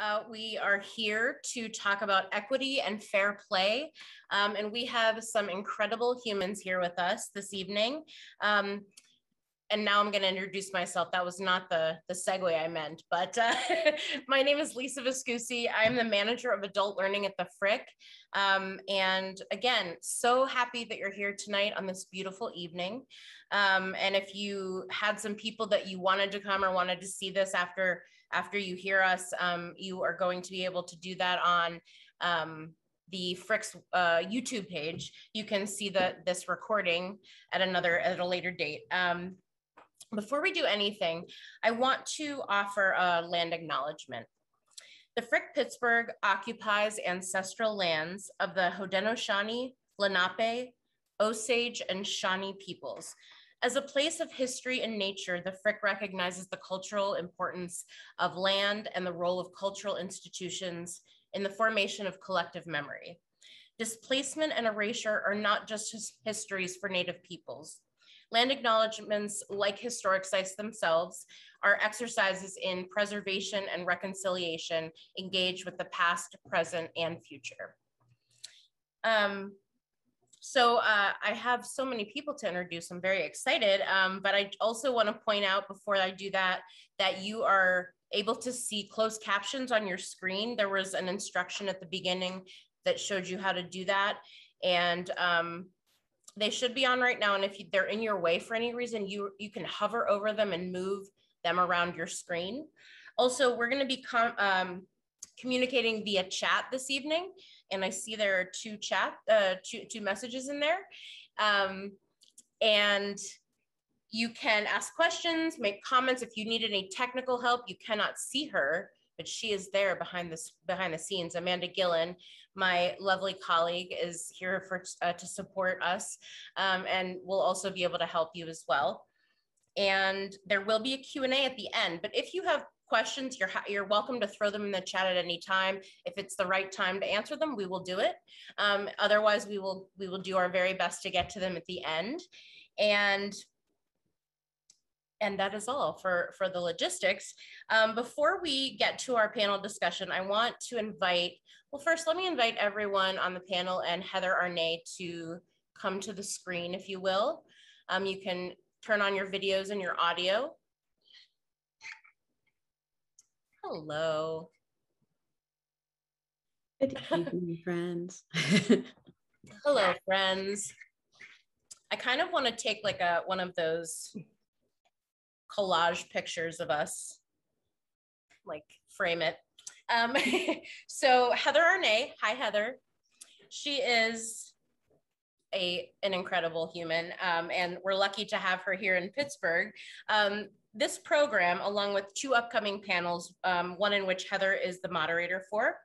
Uh, we are here to talk about equity and fair play. Um, and we have some incredible humans here with us this evening. Um, and now I'm going to introduce myself. That was not the, the segue I meant, but uh, my name is Lisa Viscusi. I'm the manager of adult learning at the Frick. Um, and again, so happy that you're here tonight on this beautiful evening. Um, and if you had some people that you wanted to come or wanted to see this after after you hear us, um, you are going to be able to do that on um, the Frick's uh, YouTube page. You can see the, this recording at another, at a later date. Um, before we do anything, I want to offer a land acknowledgement. The Frick Pittsburgh occupies ancestral lands of the Haudenosaunee, Lenape, Osage, and Shawnee peoples, as a place of history and nature, the Frick recognizes the cultural importance of land and the role of cultural institutions in the formation of collective memory. Displacement and erasure are not just histories for Native peoples. Land acknowledgements, like historic sites themselves, are exercises in preservation and reconciliation engaged with the past, present, and future. Um, so uh, I have so many people to introduce. I'm very excited. Um, but I also want to point out before I do that, that you are able to see closed captions on your screen. There was an instruction at the beginning that showed you how to do that. And um, they should be on right now. And if you, they're in your way for any reason, you, you can hover over them and move them around your screen. Also, we're gonna be um, communicating via chat this evening and I see there are two chat, uh, two, two messages in there. Um, and you can ask questions, make comments. If you need any technical help, you cannot see her, but she is there behind this behind the scenes. Amanda Gillen, my lovely colleague, is here for uh, to support us, um, and will also be able to help you as well. And there will be a Q&A at the end. But if you have questions, you're, you're welcome to throw them in the chat at any time. If it's the right time to answer them, we will do it. Um, otherwise, we will, we will do our very best to get to them at the end. And and that is all for, for the logistics. Um, before we get to our panel discussion, I want to invite, well, first, let me invite everyone on the panel and Heather Arnet to come to the screen, if you will. Um, you can turn on your videos and your audio. Hello. Good evening, friends. Hello, friends. I kind of want to take like a one of those collage pictures of us, like frame it. Um, so Heather Arnet, hi Heather. She is a an incredible human, um, and we're lucky to have her here in Pittsburgh. Um, this program, along with two upcoming panels, um, one in which Heather is the moderator for,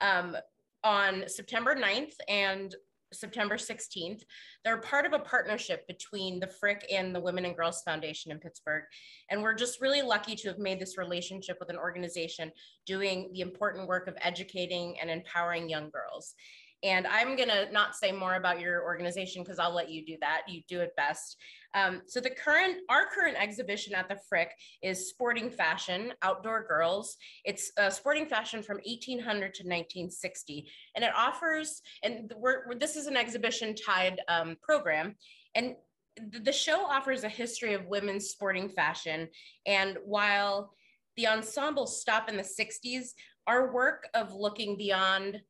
um, on September 9th and September 16th. They're part of a partnership between the Frick and the Women and Girls Foundation in Pittsburgh. And we're just really lucky to have made this relationship with an organization doing the important work of educating and empowering young girls. And I'm going to not say more about your organization because I'll let you do that. You do it best. Um, so the current, our current exhibition at the Frick is Sporting Fashion, Outdoor Girls. It's uh, sporting fashion from 1800 to 1960. And it offers, and we're, we're this is an exhibition tied um, program. And the show offers a history of women's sporting fashion. And while the ensemble stop in the 60s, our work of looking beyond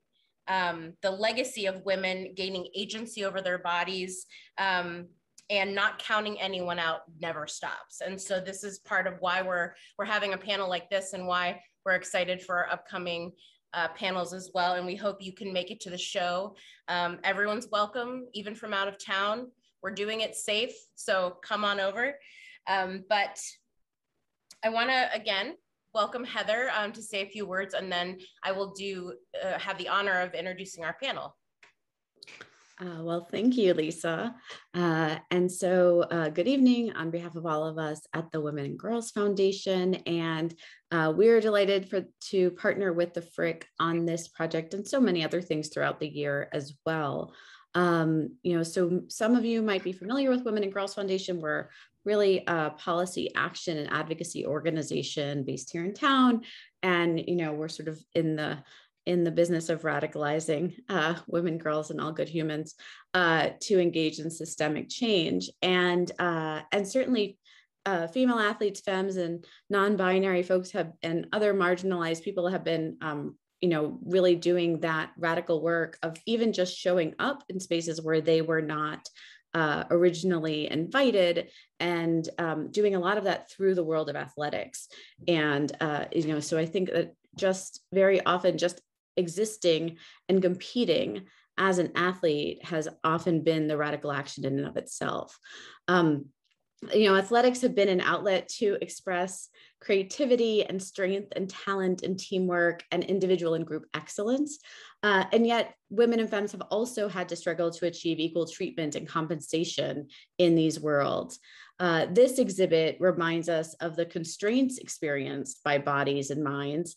um, the legacy of women gaining agency over their bodies um, and not counting anyone out never stops. And so this is part of why we're we're having a panel like this and why we're excited for our upcoming uh, panels as well. And we hope you can make it to the show. Um, everyone's welcome, even from out of town. We're doing it safe, so come on over. Um, but I want to again welcome Heather um, to say a few words, and then I will do uh, have the honor of introducing our panel. Uh, well, thank you, Lisa. Uh, and so, uh, good evening on behalf of all of us at the Women and Girls Foundation. And uh, we're delighted for to partner with the Frick on this project and so many other things throughout the year as well. Um, you know, so some of you might be familiar with Women and Girls Foundation. We're really a policy action and advocacy organization based here in town. And, you know, we're sort of in the in the business of radicalizing uh, women, girls, and all good humans uh, to engage in systemic change. And uh, and certainly uh, female athletes, femmes, and non-binary folks have, and other marginalized people have been, um, you know, really doing that radical work of even just showing up in spaces where they were not uh, originally invited, and um, doing a lot of that through the world of athletics. And uh, you know, so I think that just very often, just existing and competing as an athlete has often been the radical action in and of itself. Um, you know, athletics have been an outlet to express creativity and strength and talent and teamwork and individual and group excellence. Uh, and yet, women and femmes have also had to struggle to achieve equal treatment and compensation in these worlds. Uh, this exhibit reminds us of the constraints experienced by bodies and minds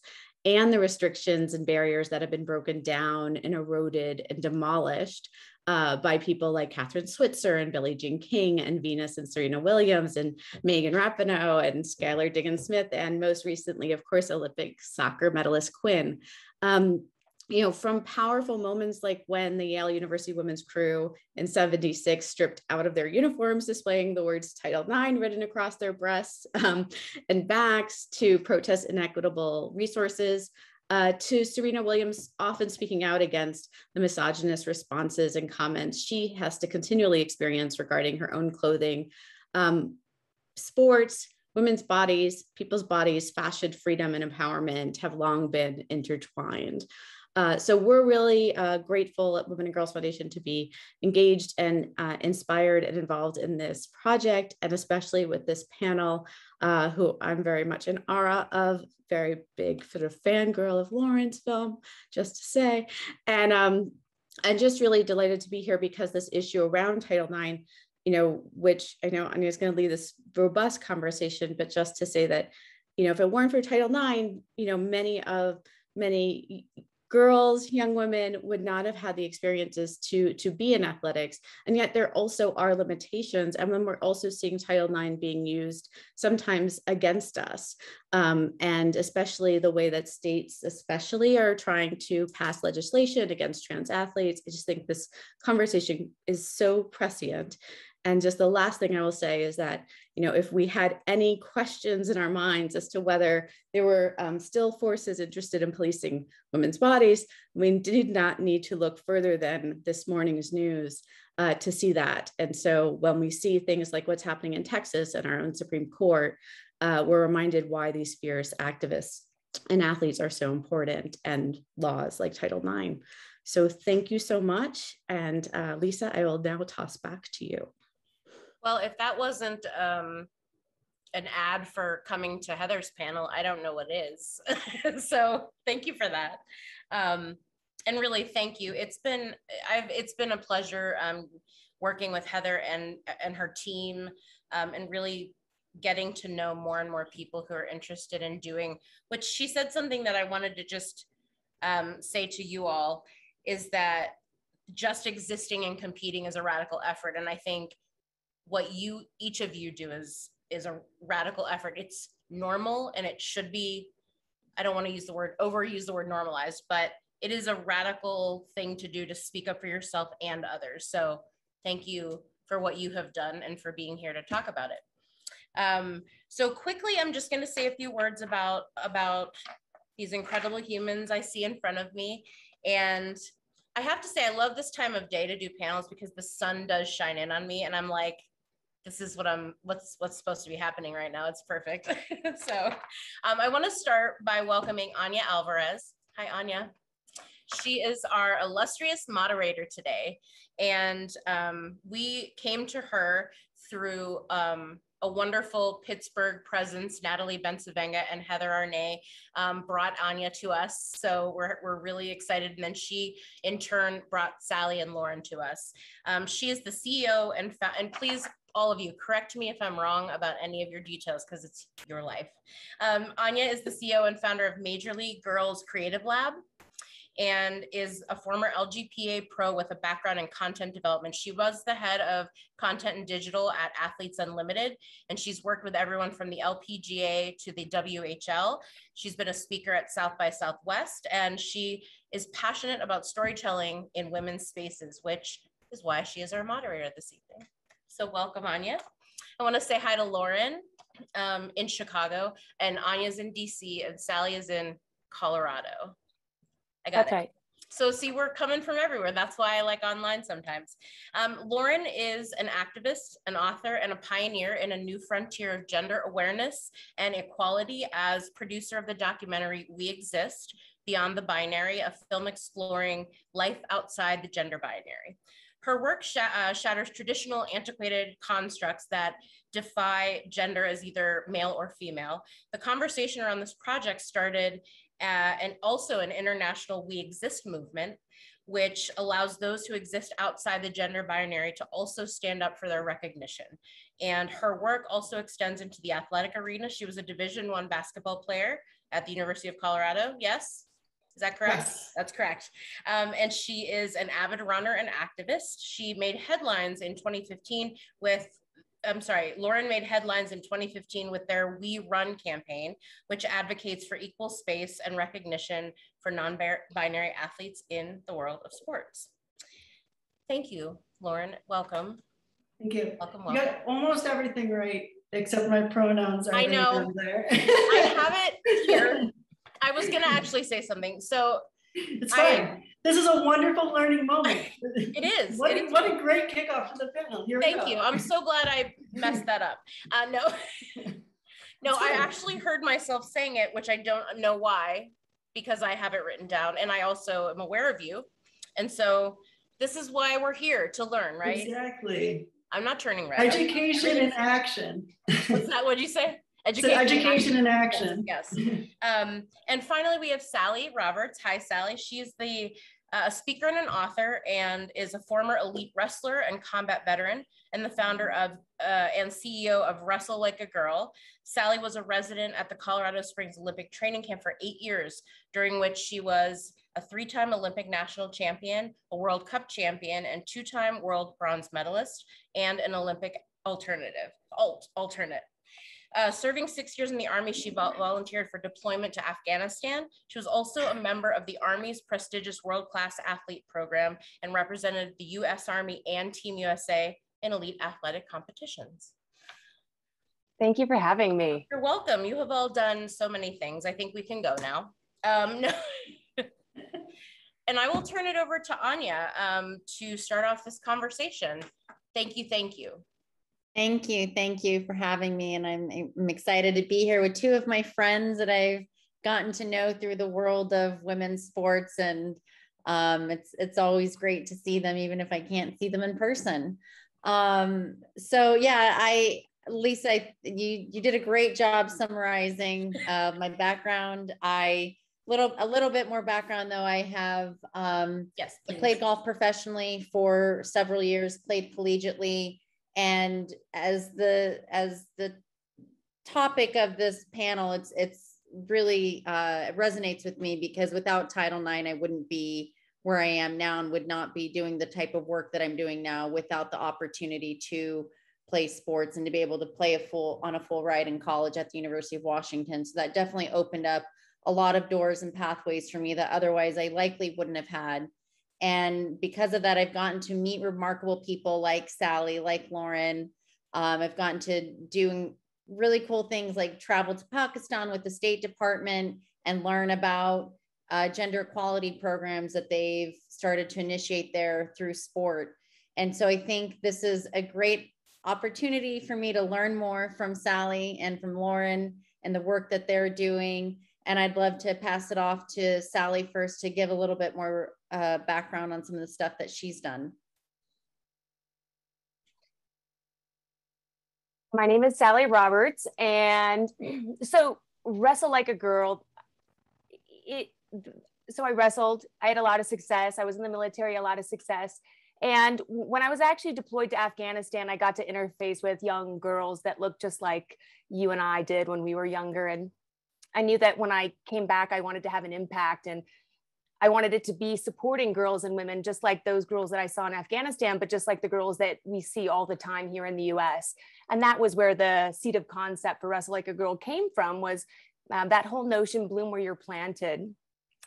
and the restrictions and barriers that have been broken down and eroded and demolished uh, by people like Kathrine Switzer and Billie Jean King and Venus and Serena Williams and Megan Rapinoe and Skylar Diggins Smith, and most recently, of course, Olympic soccer medalist Quinn. Um, you know, from powerful moments like when the Yale University women's crew in 76 stripped out of their uniforms, displaying the words Title IX written across their breasts um, and backs, to protest inequitable resources, uh, to Serena Williams often speaking out against the misogynist responses and comments she has to continually experience regarding her own clothing. Um, sports, women's bodies, people's bodies, fashion, freedom, and empowerment have long been intertwined. Uh, so we're really uh, grateful at Women and Girls Foundation to be engaged and uh, inspired and involved in this project, and especially with this panel, uh, who I'm very much an aura of, very big sort of fangirl of Lauren's film, just to say, and um, I'm just really delighted to be here because this issue around Title IX, you know, which I know Anya's going to lead this robust conversation, but just to say that, you know, if it weren't for Title IX, you know, many of many girls young women would not have had the experiences to to be in athletics. And yet there also are limitations. And then we're also seeing title ix being used sometimes against us. Um, and especially the way that states especially are trying to pass legislation against trans athletes. I just think this conversation is so prescient. And just the last thing I will say is that, you know, if we had any questions in our minds as to whether there were um, still forces interested in policing women's bodies, we did not need to look further than this morning's news uh, to see that. And so when we see things like what's happening in Texas and our own Supreme Court, uh, we're reminded why these fierce activists and athletes are so important and laws like Title IX. So thank you so much. And uh, Lisa, I will now toss back to you. Well, if that wasn't um, an ad for coming to Heather's panel, I don't know what is. so thank you for that. Um, and really, thank you. It's been I've it's been a pleasure um, working with Heather and and her team, um, and really getting to know more and more people who are interested in doing. Which she said something that I wanted to just um, say to you all is that just existing and competing is a radical effort, and I think what you each of you do is is a radical effort. It's normal and it should be i don't want to use the word overuse the word normalized but it is a radical thing to do to speak up for yourself and others. So thank you for what you have done and for being here to talk about it. Um, so quickly i'm just going to say a few words about about these incredible humans i see in front of me. And i have to say i love this time of day to do panels because the sun does shine in on me and i'm like this is what I'm what's what's supposed to be happening right now. It's perfect. so um, I want to start by welcoming Anya Alvarez. Hi, Anya. She is our illustrious moderator today, and um, we came to her through um, a wonderful Pittsburgh presence. Natalie Bencivenga and Heather Arnet um, brought Anya to us. So we're, we're really excited. And then she, in turn, brought Sally and Lauren to us. Um, she is the CEO and, and please all of you, correct me if I'm wrong about any of your details because it's your life. Um, Anya is the CEO and founder of Major League Girls Creative Lab. and is a former LGPA pro with a background in content development. She was the head of content and digital at Athletes Unlimited, and she's worked with everyone from the LPGA to the WHL. She's been a speaker at South by Southwest, and she is passionate about storytelling in women's spaces, which is why she is our moderator this evening. So welcome, Anya. I want to say hi to Lauren um, in Chicago, and Anya's in DC, and Sally is in Colorado. I got That's it. right. So see, we're coming from everywhere. That's why I like online sometimes. Um, Lauren is an activist, an author, and a pioneer in a new frontier of gender awareness and equality as producer of the documentary We Exist, Beyond the Binary, a film exploring life outside the gender binary. Her work sh uh, shatters traditional antiquated constructs that defy gender as either male or female. The conversation around this project started uh, and also an international We Exist movement, which allows those who exist outside the gender binary to also stand up for their recognition. And her work also extends into the athletic arena. She was a Division One basketball player at the University of Colorado. Yes. Is that correct? Yes. That's correct. Um, and she is an avid runner and activist. She made headlines in 2015 with I'm sorry, Lauren made headlines in 2015 with their We Run campaign, which advocates for equal space and recognition for non binary athletes in the world of sports. Thank you, Lauren. Welcome. Thank you. Welcome, welcome. You got almost everything right except my pronouns are I know. there. I have it here. I was going to actually say something. So it's fine. I, this is a wonderful learning moment. It is. what, it a, is. what a great kickoff to the panel. Here Thank you. I'm so glad I messed that up. Uh, no, no, I actually heard myself saying it, which I don't know why, because I have it written down, and I also am aware of you, and so this is why we're here to learn, right? Exactly. I'm not turning red. Education in action. What's that? What'd you say? Education, so education in action. Yes. yes. um, and finally, we have Sally Roberts. Hi, Sally. She's the uh, speaker and an author and is a former elite wrestler and combat veteran and the founder of uh, and CEO of Wrestle Like a Girl. Sally was a resident at the Colorado Springs Olympic Training Camp for eight years, during which she was a three-time Olympic national champion, a World Cup champion, and two-time world bronze medalist, and an Olympic alternative, alt, alternate. Uh, serving six years in the Army, she volunteered for deployment to Afghanistan. She was also a member of the Army's prestigious world-class athlete program and represented the U.S. Army and Team USA in elite athletic competitions. Thank you for having me. You're welcome. You have all done so many things. I think we can go now. Um, no. and I will turn it over to Anya um, to start off this conversation. Thank you. Thank you. Thank you. Thank you for having me. And I'm, I'm excited to be here with two of my friends that I've gotten to know through the world of women's sports. And um, it's, it's always great to see them, even if I can't see them in person. Um, so yeah, I, Lisa, I, you, you did a great job summarizing uh, my background. I, little a little bit more background though i have um yes I played golf professionally for several years played collegiately and as the as the topic of this panel it's it's really uh, resonates with me because without title ix i wouldn't be where i am now and would not be doing the type of work that i'm doing now without the opportunity to play sports and to be able to play a full on a full ride in college at the university of washington. So that definitely opened up a lot of doors and pathways for me that otherwise i likely wouldn't have had and because of that, I've gotten to meet remarkable people like Sally, like Lauren. Um, I've gotten to doing really cool things like travel to Pakistan with the State Department and learn about uh, gender equality programs that they've started to initiate there through sport. And so I think this is a great opportunity for me to learn more from Sally and from Lauren and the work that they're doing. And I'd love to pass it off to Sally first to give a little bit more uh, background on some of the stuff that she's done. My name is Sally Roberts. And so, Wrestle Like a Girl, it, so I wrestled. I had a lot of success. I was in the military, a lot of success. And when I was actually deployed to Afghanistan, I got to interface with young girls that looked just like you and I did when we were younger. And I knew that when I came back, I wanted to have an impact. And I wanted it to be supporting girls and women, just like those girls that I saw in Afghanistan, but just like the girls that we see all the time here in the US. And that was where the seed of concept for Wrestle Like a Girl came from was um, that whole notion, bloom where you're planted.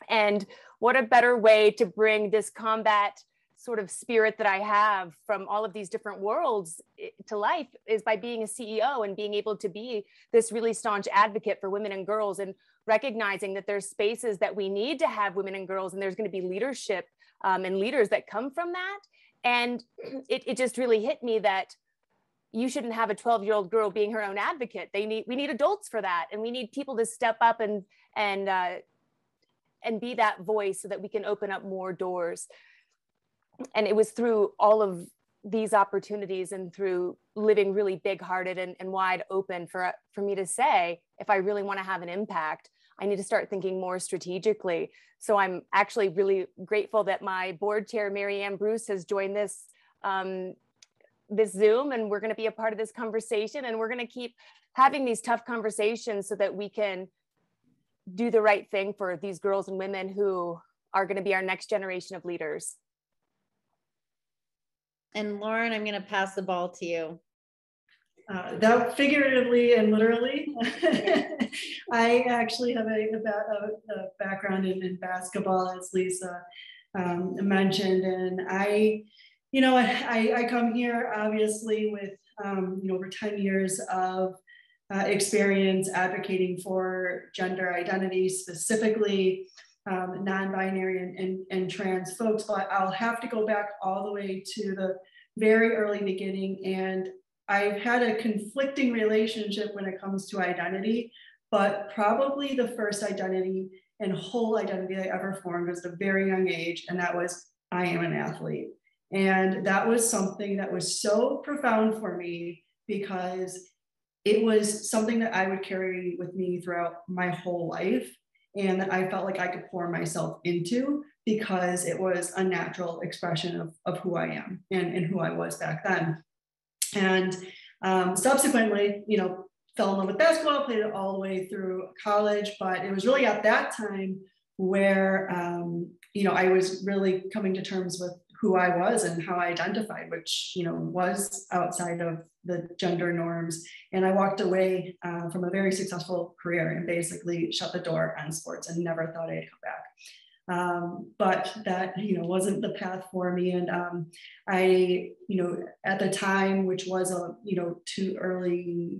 And what a better way to bring this combat sort of spirit that I have from all of these different worlds eh, to life is by being a CEO and being able to be this really staunch advocate for women and girls and recognizing that there's spaces that we need to have women and girls and there's going to be leadership um, and leaders that come from that. And it, it just really hit me that you shouldn't have a 12 year old girl being her own advocate. They need, we need adults for that. And we need people to step up and, and, uh, and be that voice so that we can open up more doors and it was through all of these opportunities and through living really big hearted and, and wide open for for me to say if i really want to have an impact i need to start thinking more strategically. So i'm actually really grateful that my board chair marianne bruce has joined this um, this zoom and we're going to be a part of this conversation and we're going to keep having these tough conversations so that we can do the right thing for these girls and women who are going to be our next generation of leaders and Lauren, I'm going to pass the ball to you. Uh, that figuratively and literally. I actually have a, a, a background in, in, basketball, as Lisa um, mentioned, and I, you know, I, I come here obviously with um, you know over 10 years of uh, experience advocating for gender identity, specifically um, non-binary and, and, and trans folks, but I'll have to go back all the way to the very early beginning. And I've had a conflicting relationship when it comes to identity, but probably the first identity and whole identity I ever formed was at a very young age, and that was I am an athlete. And that was something that was so profound for me because it was something that I would carry with me throughout my whole life and that I felt like I could pour myself into because it was a natural expression of, of who I am and, and who I was back then. And um, subsequently, you know, fell in love with basketball, played it all the way through college, but it was really at that time where, um, you know, I was really coming to terms with who I was and how I identified, which you know was outside of the gender norms. And I walked away uh, from a very successful career and basically shut the door on sports and never thought I'd come back. Um, but that you know wasn't the path for me, and um, I you know at the time, which was a you know too early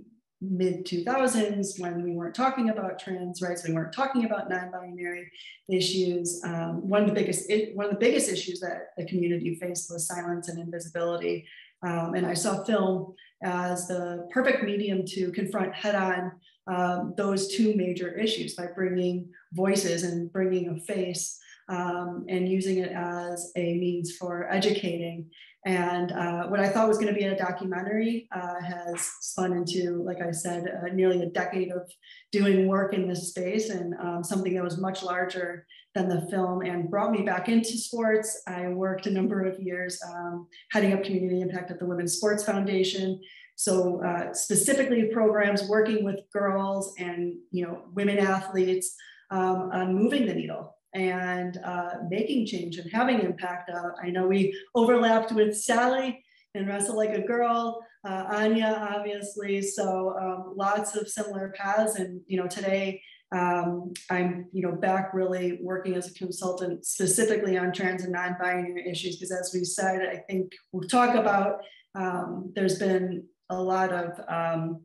mid 2000s when we weren't talking about trans rights, we weren't talking about non-binary issues. Um, one of the biggest it, one of the biggest issues that the community faced was silence and invisibility. Um, and I saw film as the perfect medium to confront head-on um, those two major issues by bringing voices and bringing a face um, and using it as a means for educating and uh, what I thought was going to be a documentary uh, has spun into, like I said, uh, nearly a decade of doing work in this space and um, something that was much larger than the film and brought me back into sports. I worked a number of years um, heading up community impact at the Women's Sports Foundation. So uh, specifically programs working with girls and you know women athletes um, on moving the needle and uh, making change and having impact. Uh, I know we overlapped with Sally and Wrestle Like a Girl, uh, Anya, obviously. So um, lots of similar paths. And, you know, today um, I'm, you know, back really working as a consultant specifically on trans and non-binary issues. Because as we said, I think we'll talk about, um, there's been a lot of um,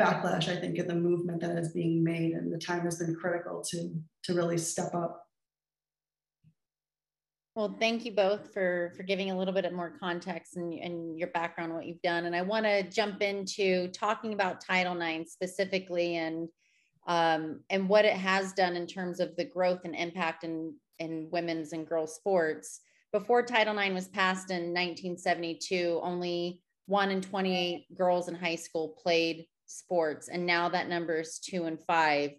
backlash, I think, in the movement that is being made, and the time has been critical to to really step up. Well, thank you both for for giving a little bit of more context and, and your background, what you've done. And I want to jump into talking about Title IX specifically and um, and what it has done in terms of the growth and impact in in women's and girls sports. Before Title IX was passed in 1972, only one in 28 girls in high school played sports, and now that number is two and five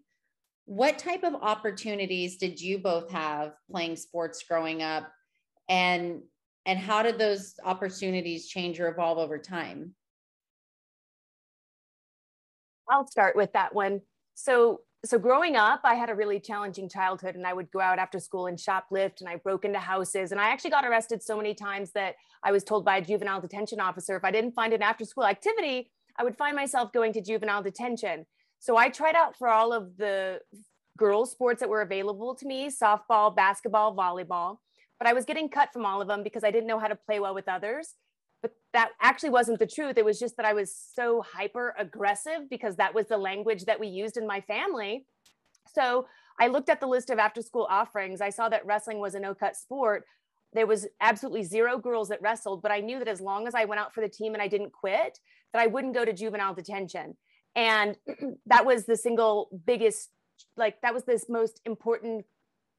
what type of opportunities did you both have playing sports growing up and and how did those opportunities change or evolve over time i'll start with that one So so growing up, I had a really challenging childhood and I would go out after school and shoplift and I broke into houses. And I actually got arrested so many times that I was told by a juvenile detention officer if I didn't find an after school activity, I would find myself going to juvenile detention. So I tried out for all of the girls' sports that were available to me softball, basketball, volleyball. But I was getting cut from all of them because I didn't know how to play well with others. But that actually wasn't the truth. It was just that I was so hyper aggressive because that was the language that we used in my family. So I looked at the list of after school offerings. I saw that wrestling was a no cut sport. There was absolutely zero girls that wrestled, but I knew that as long as I went out for the team and I didn't quit, that I wouldn't go to juvenile detention. And that was the single biggest, like, that was this most important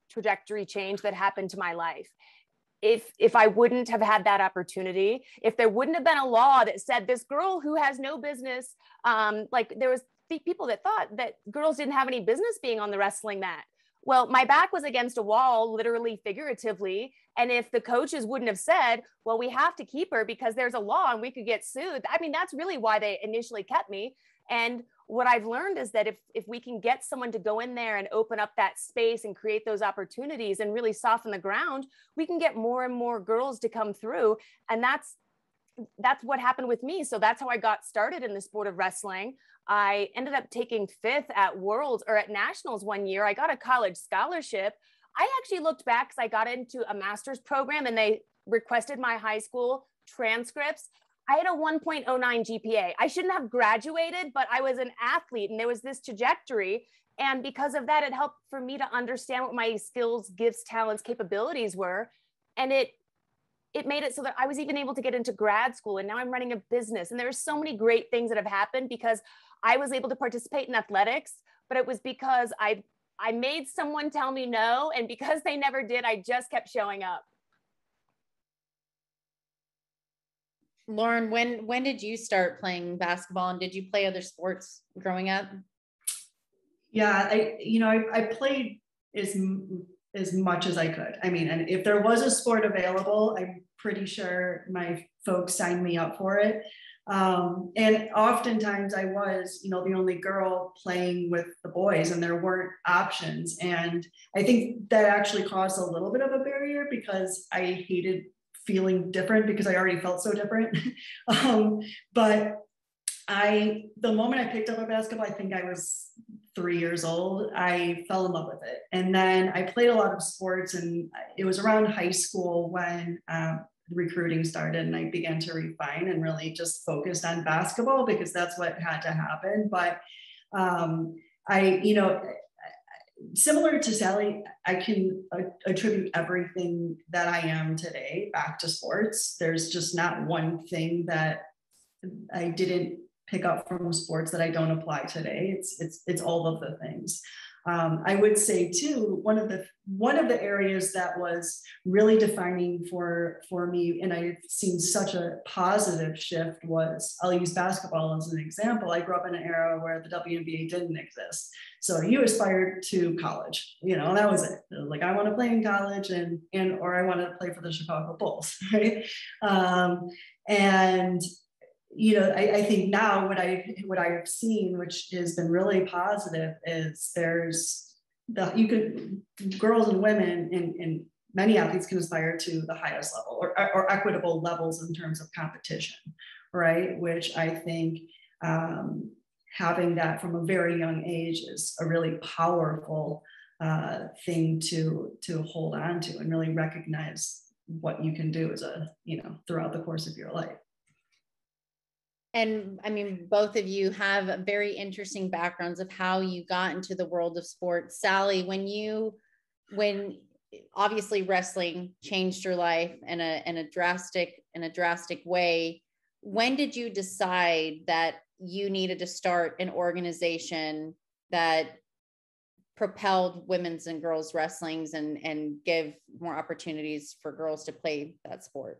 trajectory change that happened to my life. If if i wouldn't have had that opportunity if there wouldn't have been a law that said this girl who has no business um like there was people that thought that girls didn't have any business being on the wrestling mat. Well my back was against a wall literally figuratively. And if the coaches wouldn't have said well we have to keep her because there's a law and we could get sued i mean that's really why they initially kept me and what I've learned is that if if we can get someone to go in there and open up that space and create those opportunities and really soften the ground, we can get more and more girls to come through. And that's that's what happened with me. So that's how I got started in the sport of wrestling. I ended up taking fifth at Worlds or at Nationals one year. I got a college scholarship. I actually looked back because I got into a master's program and they requested my high school transcripts. I had a 1.09 GPA. I shouldn't have graduated, but I was an athlete and there was this trajectory. And because of that, it helped for me to understand what my skills, gifts, talents, capabilities were. And it it made it so that I was even able to get into grad school and now I'm running a business. And there's so many great things that have happened because I was able to participate in athletics, but it was because I I made someone tell me no. And because they never did, I just kept showing up. Lauren, when when did you start playing basketball and did you play other sports growing up? Yeah, I you know I, I played as as much as I could. I mean, and if there was a sport available, I'm pretty sure my folks signed me up for it. Um, and oftentimes I was, you know, the only girl playing with the boys, and there weren't options. And I think that actually caused a little bit of a barrier because I hated feeling different because I already felt so different. um, but I, the moment I picked up a basketball, I think I was three years old, I fell in love with it. And then I played a lot of sports, and it was around high school when um, recruiting started, and I began to refine and really just focused on basketball because that's what had to happen. But um, I, you know, similar to Sally, I can attribute everything that I am today back to sports. There's just not one thing that I didn't pick up from sports that I don't apply today. It's it's it's all of the things. Um, I would say too, one of the one of the areas that was really defining for for me, and I've seen such a positive shift was I'll use basketball as an example. I grew up in an era where the WNBA didn't exist, so you aspired to college, you know, that was it. like I want to play in college, and and or I want to play for the Chicago Bulls, right? Um, and you know, I, I, think now what I what I have seen, which has been really positive, is there's the you could girls and women and, and many athletes can aspire to the highest level or, or equitable levels in terms of competition, right? Which I think um, having that from a very young age is a really powerful uh, thing to to hold on to and really recognize what you can do as a you know throughout the course of your life and I mean, both of you have very interesting backgrounds of how you got into the world of sports. Sally, when you, when obviously wrestling changed your life in a in a drastic in a drastic way, when did you decide that you needed to start an organization that propelled women's and girls wrestlings and and give more opportunities for girls to play that sport?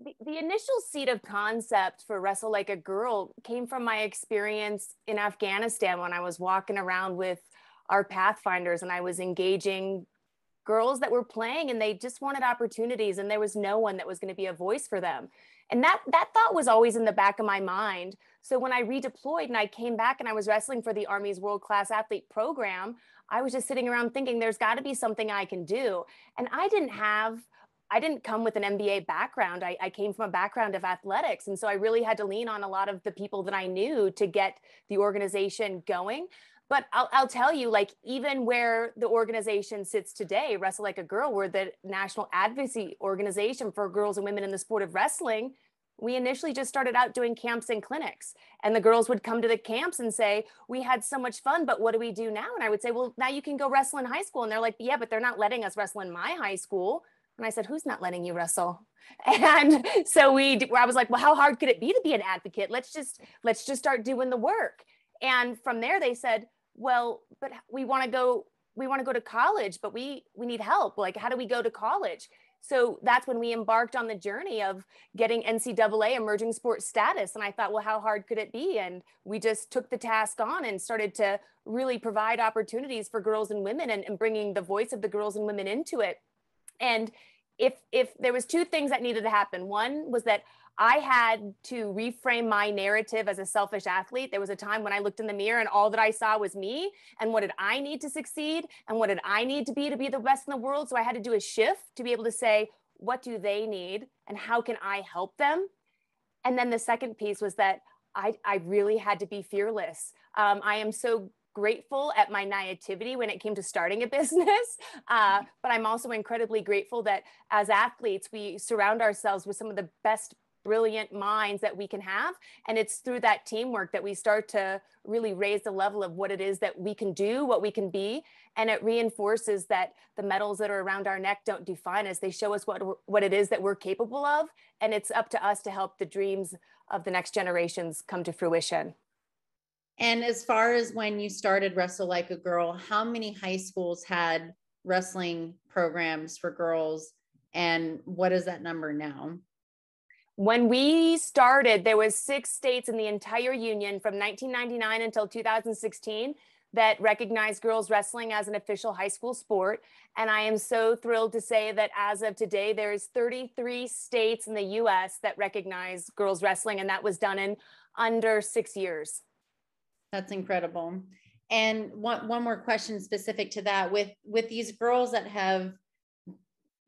The, initial seed of concept for Wrestle Like a Girl came from my experience in Afghanistan when I was walking around with our Pathfinders and I was engaging girls that were playing and they just wanted opportunities and there was no one that was going to be a voice for them. And that that thought was always in the back of my mind. So when I redeployed and I came back and I was wrestling for the Army's World Class Athlete program, I was just sitting around thinking there's got to be something I can do. And I didn't have I didn't come with an MBA background. I, I, came from a background of athletics. And so I really had to lean on a lot of the people that I knew to get the organization going. But I'll, I'll tell you, like, even where the organization sits today, Wrestle Like a Girl, we're the national advocacy organization for girls and women in the sport of wrestling. We initially just started out doing camps and clinics. And the girls would come to the camps and say, We had so much fun, but what do we do now? And I would say, Well, now you can go wrestle in high school. And they're like, Yeah, but they're not letting us wrestle in my high school. And I said, Who's not letting you wrestle? And so we, I was like, Well, how hard could it be to be an advocate? Let's just, let's just start doing the work. And from there, they said, well, but we want to go, we want to go to college, but we we need help. Like, how do we go to college? So that's when we embarked on the journey of getting NCAA emerging sports status. And I thought, well, how hard could it be? And we just took the task on and started to really provide opportunities for girls and women and, and bringing the voice of the girls and women into it. And if if there was two things that needed to happen, one was that I had to reframe my narrative as a selfish athlete. There was a time when I looked in the mirror and all that I saw was me and what did I need to succeed and what did I need to be to be the best in the world. So I had to do a shift to be able to say, what do they need and how can I help them? And then the second piece was that I, I really had to be fearless. Um, I am so grateful at my naivety when it came to starting a business. Uh, but I'm also incredibly grateful that as athletes, we surround ourselves with some of the best brilliant minds that we can have. And it's through that teamwork that we start to really raise the level of what it is that we can do, what we can be. And it reinforces that the medals that are around our neck don't define us. They show us what, what it is that we're capable of. And it's up to us to help the dreams of the next generations come to fruition. And as far as when you started Wrestle Like a Girl, how many high schools had wrestling programs for girls? And what is that number now? when we started there was six states in the entire union from 1999 until 2016 that recognized girls wrestling as an official high school sport and i am so thrilled to say that as of today there's 33 states in the us that recognize girls wrestling and that was done in under six years that's incredible and one, one more question specific to that with with these girls that have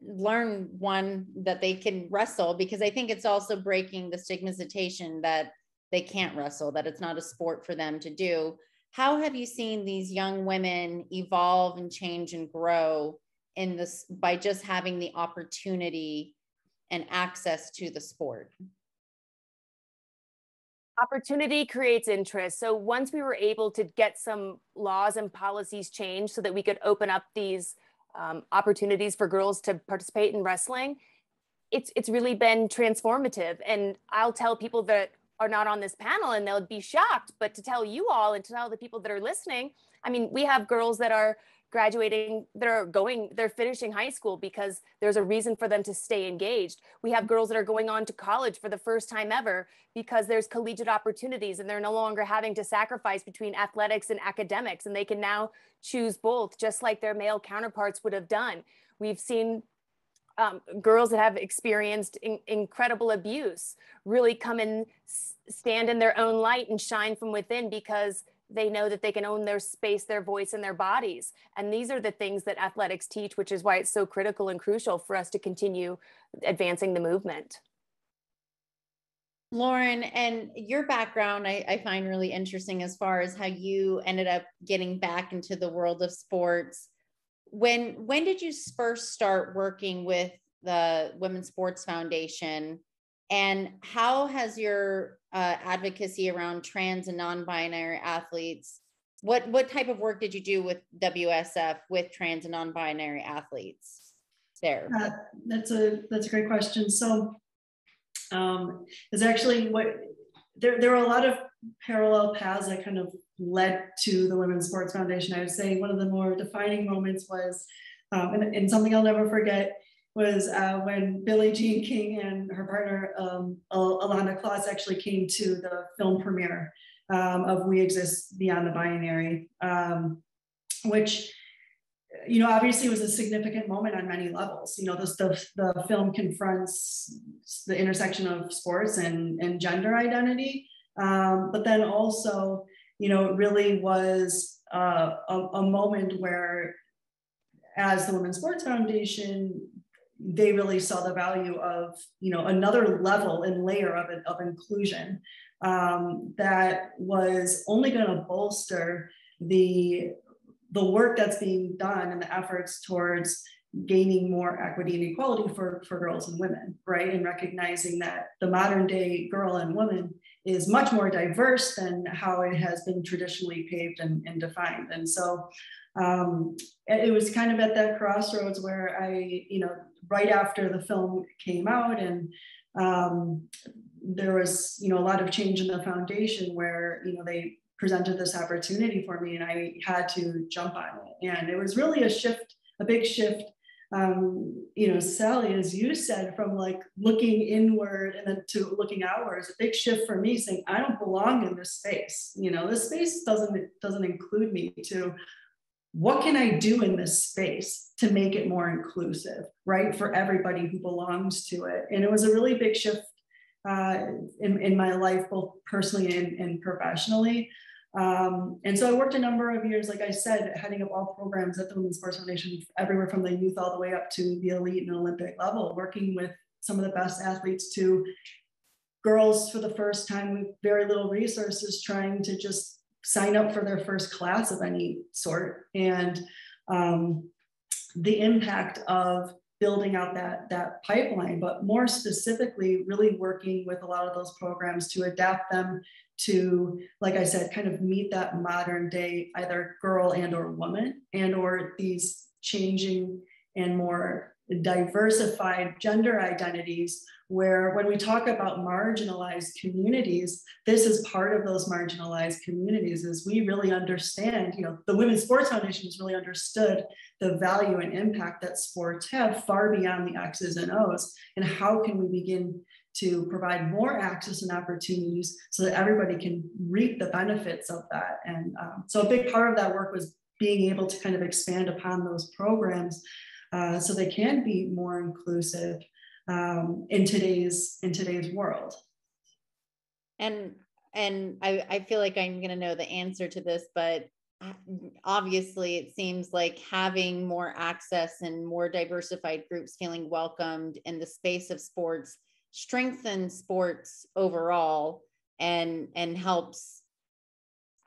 learned one that they can wrestle because I think it's also breaking the stigmatization that they can't wrestle, that it's not a sport for them to do. How have you seen these young women evolve and change and grow in this by just having the opportunity and access to the sport? Opportunity creates interest. So once we were able to get some laws and policies changed so that we could open up these um, opportunities for girls to participate in wrestling, it's it's really been transformative. And I'll tell people that are not on this panel and they'll be shocked, but to tell you all and to tell the people that are listening, I mean, we have girls that are graduating they're going they're finishing high school because there's a reason for them to stay engaged. We have girls that are going on to college for the first time ever because there's collegiate opportunities and they're no longer having to sacrifice between athletics and academics. And they can now choose both just like their male counterparts would have done. We've seen um, girls that have experienced in, incredible abuse really come and stand in their own light and shine from within because they know that they can own their space, their voice, and their bodies. And these are the things that athletics teach, which is why it's so critical and crucial for us to continue advancing the movement. Lauren, and your background I, I, find really interesting as far as how you ended up getting back into the world of sports. When when did you first start working with the Women's Sports Foundation? And how has your uh, advocacy around trans and non-binary athletes? What what type of work did you do with WSF with trans and non-binary athletes there? Uh, that's a that's a great question. So um, is actually what there there are a lot of parallel paths that kind of led to the Women's Sports Foundation. I would say one of the more defining moments was, um, and, and something I'll never forget was uh, when Billie Jean King and her partner um, Ilana Kloss actually came to the film premiere um, of We Exist Beyond the Binary, um, which you know, obviously was a significant moment on many levels. You know, the, the film confronts the intersection of sports and, and gender identity. Um, but then also, you know, it really was uh, a, a moment where as the Women's Sports Foundation, they really saw the value of, you know, another level and layer of, of inclusion um, that was only going to bolster the the work that's being done and the efforts towards gaining more equity and equality for, for girls and women, right? And recognizing that the modern day girl and woman is much more diverse than how it has been traditionally paved and, and defined. And so um, it was kind of at that crossroads where I, you know, right after the film came out and um, there was, you know, a lot of change in the foundation where, you know, they presented this opportunity for me and I had to jump on it. And it was really a shift, a big shift. Um, you know, Sally, as you said, from like looking inward and then to looking outwards, a big shift for me saying, I don't belong in this space. You know, this space doesn't doesn't include me to what can I do in this space to make it more inclusive, right? For everybody who belongs to it. And it was a really big shift uh, in, in my life, both personally and, and professionally. Um, and so I worked a number of years, like I said, heading up all programs at the Women's Sports Foundation, everywhere from the youth all the way up to the elite and Olympic level, working with some of the best athletes to girls for the first time with very little resources, trying to just sign up for their first class of any sort. And um, the impact of building out that, that pipeline, but more specifically, really working with a lot of those programs to adapt them to, like I said, kind of meet that modern day either girl and or woman and or these changing and more diversified gender identities where when we talk about marginalized communities this is part of those marginalized communities is we really understand you know the women's sports foundation has really understood the value and impact that sports have far beyond the x's and o's and how can we begin to provide more access and opportunities so that everybody can reap the benefits of that. And um, so a big part of that work was being able to kind of expand upon those programs uh, so they can be more inclusive um, in today's in today's world. And and I, I feel like I'm going to know the answer to this, but uh, obviously it seems like having more access and more diversified groups feeling welcomed in the space of sports strengthens sports overall and and helps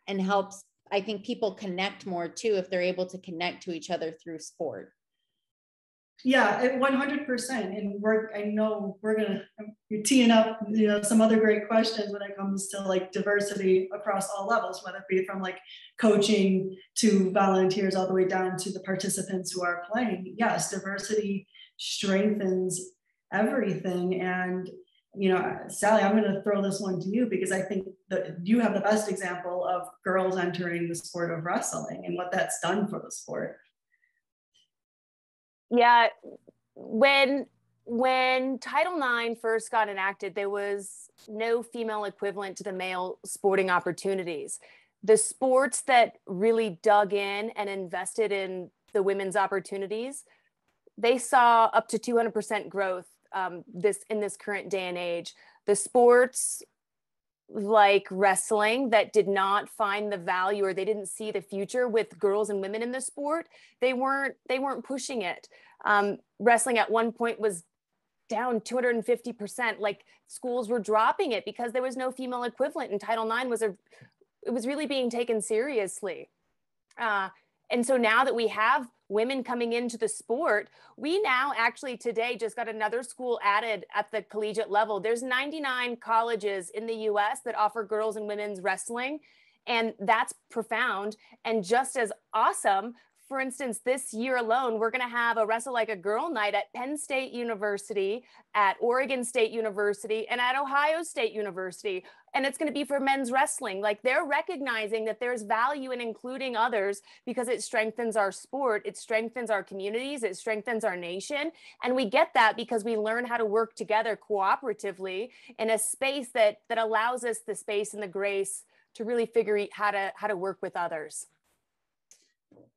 and helps i think people connect more too if they're able to connect to each other through sport yeah 100% and we're i know we're gonna you're teeing up you know some other great questions when it comes to like diversity across all levels whether it be from like coaching to volunteers all the way down to the participants who are playing yes diversity strengthens everything. And, you know, Sally, I'm going to throw this one to you because I think that you have the best example of girls entering the sport of wrestling and what that's done for the sport. Yeah. When when Title IX first got enacted, there was no female equivalent to the male sporting opportunities. The sports that really dug in and invested in the women's opportunities, they saw up to 200% growth um, this in this current day and age. The sports like wrestling that did not find the value or they didn't see the future with girls and women in the sport they weren't they weren't pushing it. Um, wrestling at one point was down 250% like schools were dropping it because there was no female equivalent and title ix was a it was really being taken seriously. Uh, and so now that we have women coming into the sport. We now actually today just got another school added at the collegiate level. There's 99 colleges in the US that offer girls and women's wrestling. And that's profound. And just as awesome, for instance, this year alone, we're going to have a Wrestle Like a Girl night at Penn State University, at Oregon State University, and at Ohio State University. And it's going to be for men's wrestling. Like they're recognizing that there's value in including others because it strengthens our sport, it strengthens our communities, it strengthens our nation. And we get that because we learn how to work together cooperatively in a space that, that allows us the space and the grace to really figure out how to, how to work with others.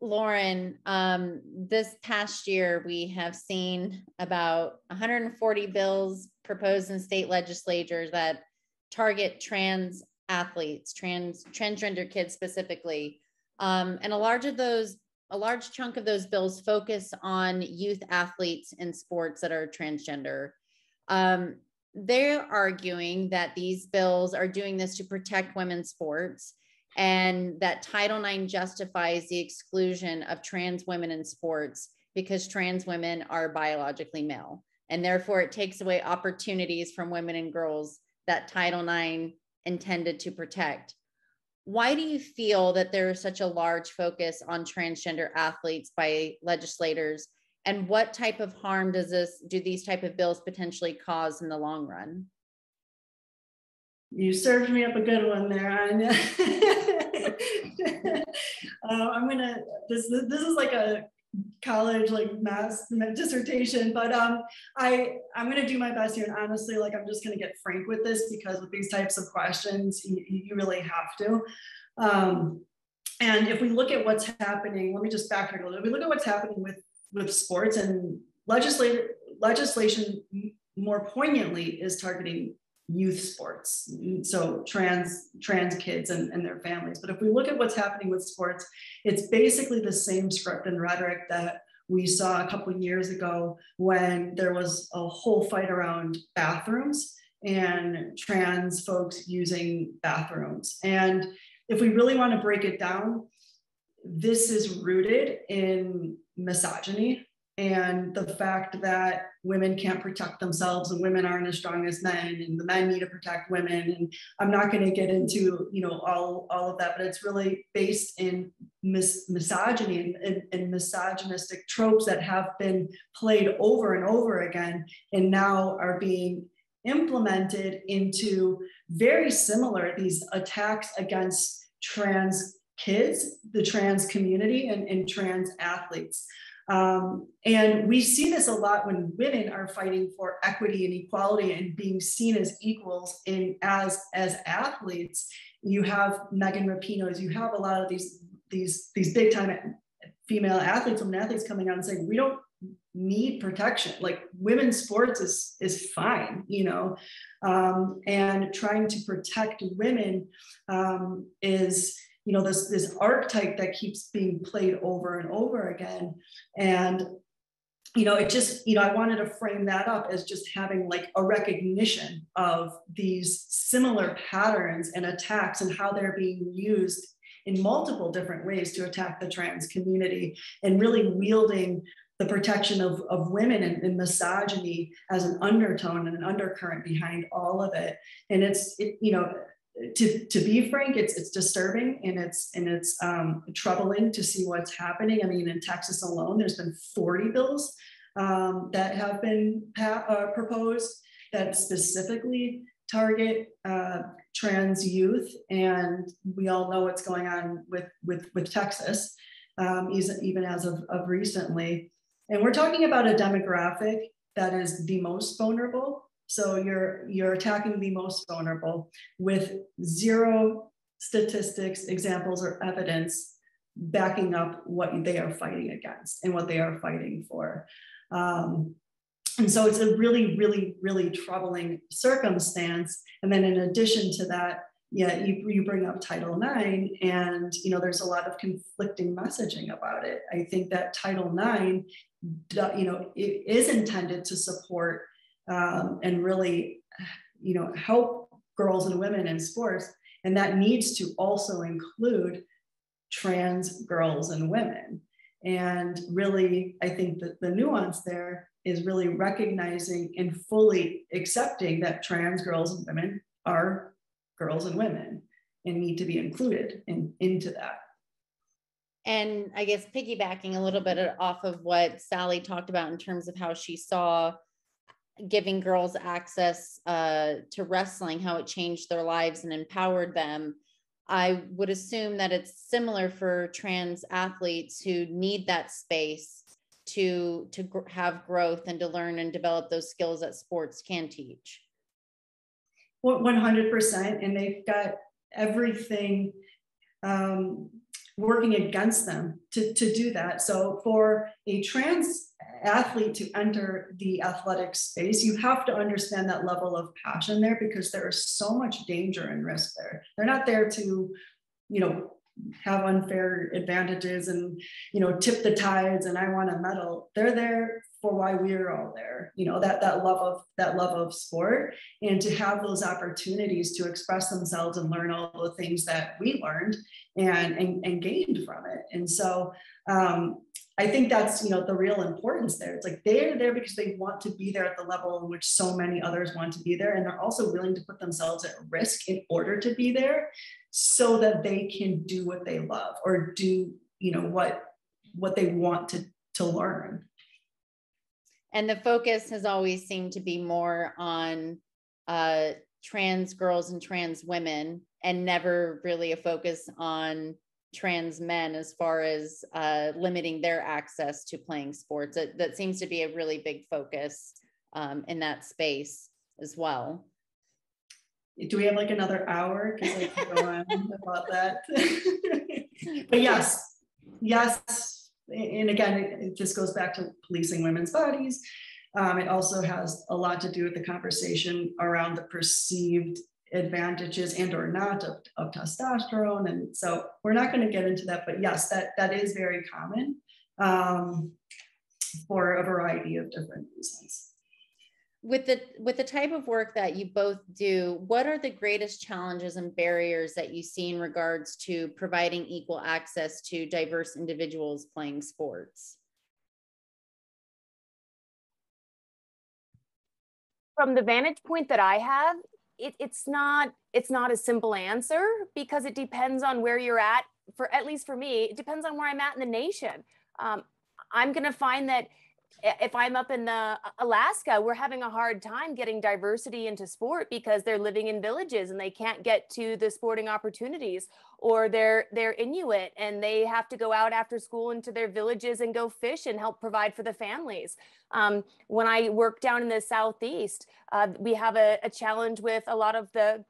Lauren, um, this past year we have seen about 140 bills proposed in state legislatures that target trans athletes, trans transgender kids specifically, um, and a large of those, a large chunk of those bills focus on youth athletes in sports that are transgender. Um, they're arguing that these bills are doing this to protect women's sports and that Title IX justifies the exclusion of trans women in sports because trans women are biologically male. And therefore, it takes away opportunities from women and girls that Title IX intended to protect. Why do you feel that there is such a large focus on transgender athletes by legislators? And what type of harm does this do these type of bills potentially cause in the long run? You served me up a good one there, uh, I'm gonna. This this is like a college like mass dissertation, but um, I I'm gonna do my best here. And honestly, like I'm just gonna get frank with this because with these types of questions, you, you really have to. Um, and if we look at what's happening, let me just backtrack a little. If we look at what's happening with with sports and legislative legislation more poignantly is targeting youth sports. So trans trans kids and, and their families. But if we look at what's happening with sports it's basically the same script and rhetoric that we saw a couple years ago when there was a whole fight around bathrooms and trans folks using bathrooms. And if we really want to break it down this is rooted in misogyny and the fact that women can't protect themselves and women aren't as strong as men and the men need to protect women. And i'm not going to get into you know all, all of that but it's really based in mis- misogyny and, and, misogynistic tropes that have been played over and over again and now are being implemented into very similar these attacks against trans kids the trans community and, and trans athletes um, and we see this a lot when women are fighting for equity and equality and being seen as equals in as as athletes. You have Megan Rapinoe's, you have a lot of these these these big time female athletes, women athletes coming out and saying we don't need protection. Like women's sports is is fine, you know, um, and trying to protect women um, is you know this this archetype that keeps being played over and over again and you know it just you know i wanted to frame that up as just having like a recognition of these similar patterns and attacks and how they're being used in multiple different ways to attack the trans community and really wielding the protection of, of women and, and, misogyny as an undertone and an undercurrent behind all of it. And it's, it, you know, to, to be frank, it's it's disturbing and it's and it's um, troubling to see what's happening. I mean, in Texas alone, there's been 40 bills um, that have been uh, proposed that specifically target uh, trans youth, and we all know what's going on with with with Texas, um, even as of, of recently. And we're talking about a demographic that is the most vulnerable so you're you're attacking the most vulnerable with zero statistics, examples, or evidence backing up what they are fighting against and what they are fighting for. Um, and so it's a really, really, really troubling circumstance. And then in addition to that, yeah, you, you bring up Title IX, and you know there's a lot of conflicting messaging about it. I think that Title IX, you know, it is intended to support um, and really, you know, help girls and women in sports. And that needs to also include trans girls and women. And really, I think that the nuance there is really recognizing and fully accepting that trans girls and women are girls and women and need to be included in, into that. And I guess piggybacking a little bit off of what Sally talked about in terms of how she saw giving girls access uh, to wrestling, how it changed their lives and empowered them. I would assume that it's similar for trans athletes who need that space to to gr- have growth and to learn and develop those skills that sports can teach. 100% and they've got everything um, working against them to, to do that. So for a trans athlete to enter the athletic space, you have to understand that level of passion there because there is so much danger and risk there. They're not there to, you know, have unfair advantages and you know tip the tides and i want a medal they're there for why we're all there you know that that love of that love of sport and to have those opportunities to express themselves and learn all the things that we learned and and, and gained from it and so um, I think that's you know the real importance there. It's like they're there because they want to be there at the level in which so many others want to be there, and they're also willing to put themselves at risk in order to be there, so that they can do what they love or do you know what what they want to to learn. And the focus has always seemed to be more on uh, trans girls and trans women, and never really a focus on trans men as far as uh, limiting their access to playing sports. That, that seems to be a really big focus um, in that space as well. Do we have like another hour? Because I can go on about that. but yes, yes. And again, it, it, just goes back to policing women's bodies. Um, it also has a lot to do with the conversation around the perceived advantages and or not of, of testosterone. And so we're not going to get into that, but yes, that, that is very common um, for a variety of different reasons. With the with the type of work that you both do, what are the greatest challenges and barriers that you see in regards to providing equal access to diverse individuals playing sports? From the vantage point that I have, it, it's not it's not a simple answer because it depends on where you're at. For at least for me it depends on where i'm at in the nation. Um, i'm going to find that if I'm up in the uh, Alaska, we're having a hard time getting diversity into sport because they're living in villages and they can't get to the sporting opportunities or they're they're Inuit and they have to go out after school into their villages and go fish and help provide for the families. Um, when I work down in the southeast, uh, we have a, a challenge with a lot of the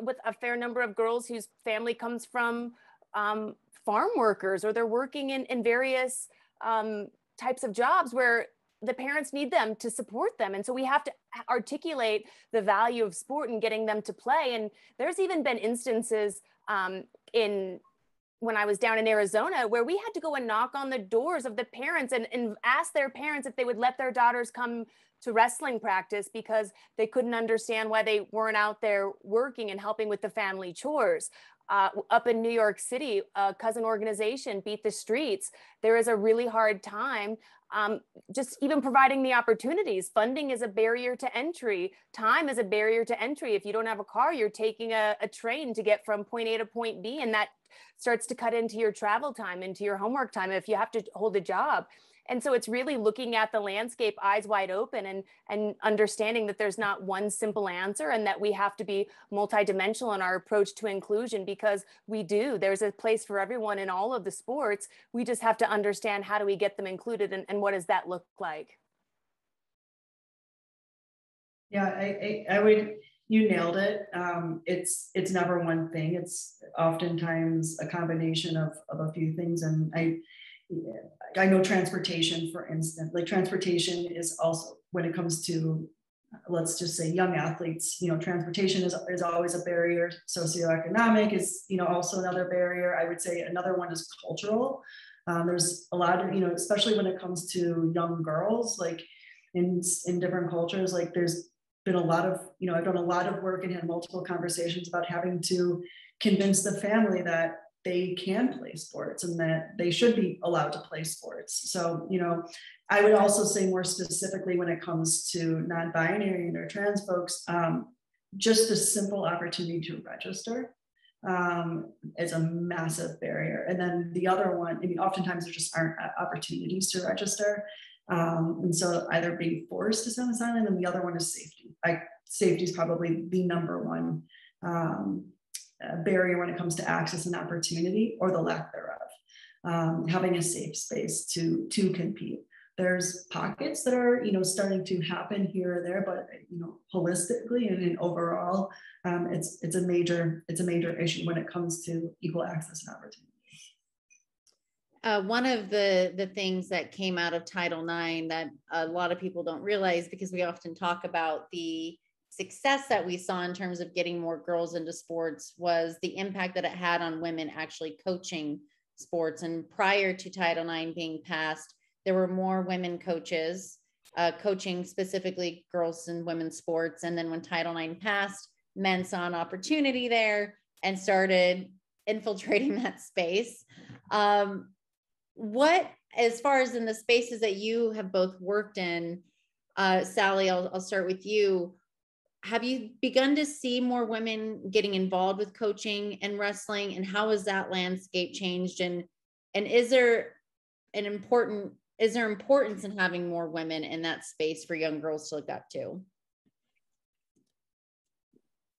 with a fair number of girls whose family comes from um, farm workers or they're working in in various um, types of jobs where the parents need them to support them. And so we have to articulate the value of sport and getting them to play. And there's even been instances um, in when i was down in arizona where we had to go and knock on the doors of the parents and, and ask their parents if they would let their daughters come to wrestling practice because they couldn't understand why they weren't out there working and helping with the family chores uh, up in New York City, a cousin organization, Beat the Streets, there is a really hard time um, just even providing the opportunities. Funding is a barrier to entry. Time is a barrier to entry. If you don't have a car, you're taking a, a train to get from point A to point B, and that starts to cut into your travel time, into your homework time if you have to hold a job and so it's really looking at the landscape eyes wide open and and understanding that there's not one simple answer and that we have to be multidimensional in our approach to inclusion because we do. There's a place for everyone in all of the sports. We just have to understand how do we get them included and, and what does that look like? Yeah i i, I would you nailed it. Um, it's it's never one thing. It's oftentimes a combination of, of a few things. And i I know transportation, for instance, like transportation is also when it comes to, let's just say young athletes, you know, transportation is, is always a barrier. Socioeconomic is, you know, also another barrier. I would say another one is cultural. Um, there's a lot of, you know, especially when it comes to young girls, like in, in different cultures, like there's been a lot of, you know, I've done a lot of work and had multiple conversations about having to convince the family that they can play sports and that they should be allowed to play sports. So, you know, I would also say more specifically when it comes to non-binary and or trans folks, um, just the simple opportunity to register um, is a massive barrier. And then the other one, I mean, oftentimes there just aren't opportunities to register. Um, and so either being forced to this island and the other one is safety. Like safety is probably the number one um, barrier when it comes to access and opportunity or the lack thereof. Um, having a safe space to to compete. There's pockets that are you know starting to happen here or there, but you know holistically and in overall, um, it's it's a major it's a major issue when it comes to equal access and opportunity. uh, one of the the things that came out of Title IX that a lot of people don't realize because we often talk about the success that we saw in terms of getting more girls into sports was the impact that it had on women actually coaching sports. And prior to Title IX being passed, there were more women coaches uh, coaching specifically girls and women's sports. And then when Title IX passed, men saw an opportunity there and started infiltrating that space. Um, what, as far as in the spaces that you have both worked in, uh, Sally, I'll, I'll start with you. Have you begun to see more women getting involved with coaching and wrestling, and how has that landscape changed? And and is there an important is there importance in having more women in that space for young girls to look up to?